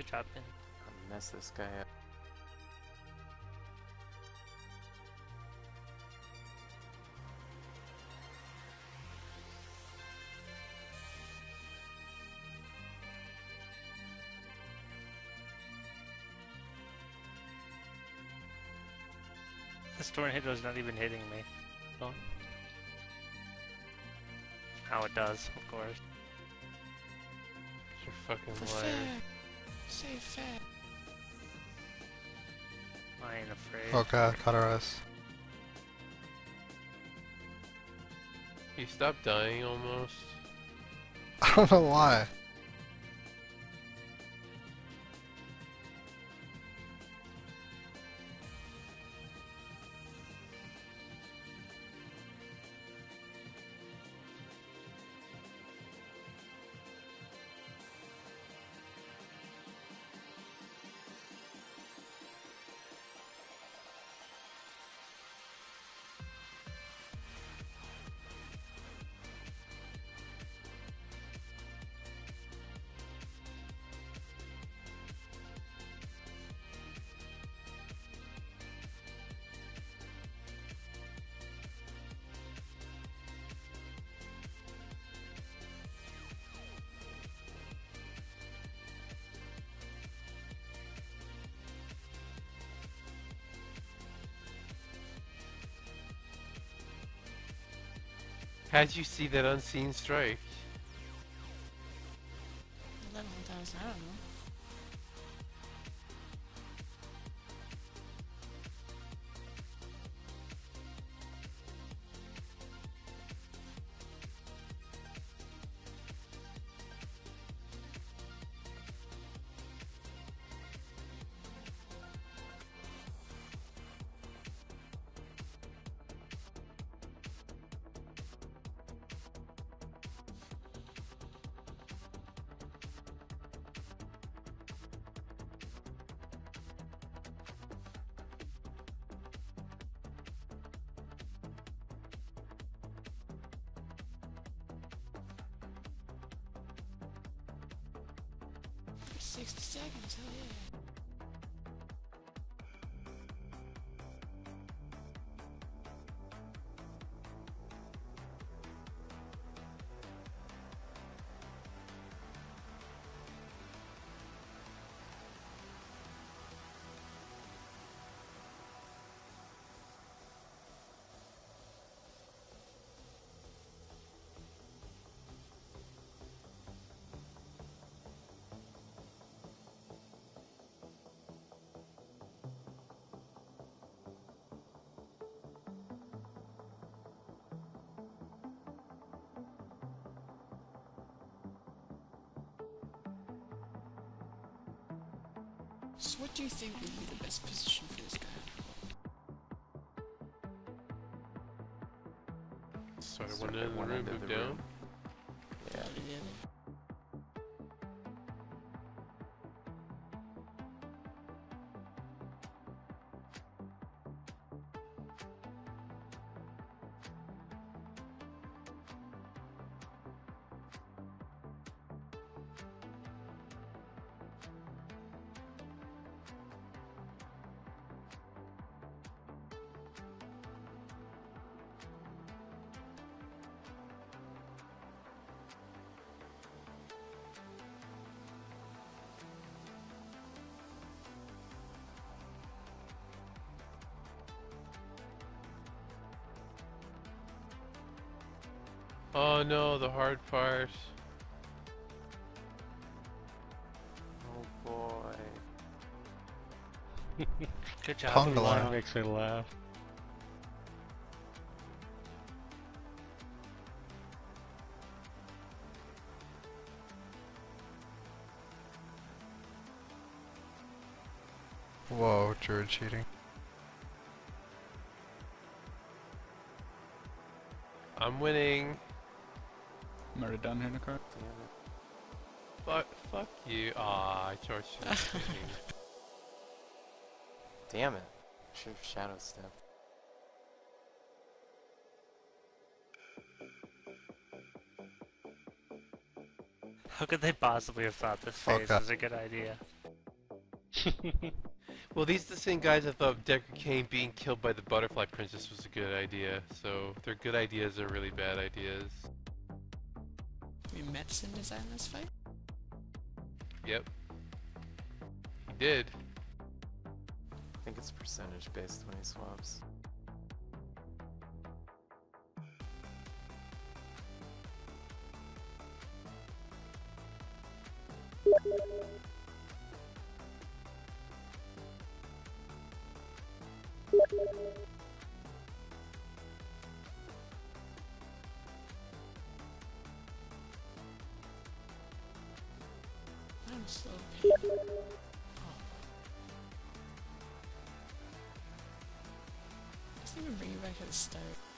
Good job, Ben. I mess this guy up. This tornado's not even hitting me. Oh. Now it does, of course. You're fucking liar. Fair. Say fair. I ain't afraid. Oh god, Cauterize. He stopped dying almost. I don't know why. How'd you see that unseen strike? 60 seconds, hell yeah. So what do you think would be the best position for this guy? Start Start one at end the room, end of move the down. room. Oh no, the hard part. Oh boy. Good job. Tongue Elon. laugh. makes me laugh. Whoa, Druid cheating. I'm winning. I'm already done here in the car. Damn it. Fuck, fuck you. Aw, I charged you. Damn it. Should have shadow stepped. How could they possibly have thought this phase God. was a good idea? well, these are the same guys that thought Deckard Cain being killed by the Butterfly Princess was a good idea. So their good ideas are really bad ideas. We medicine design this fight? Yep. He did. I think it's percentage based when he swaps. Pain. Oh. Let's even bring you back at the start.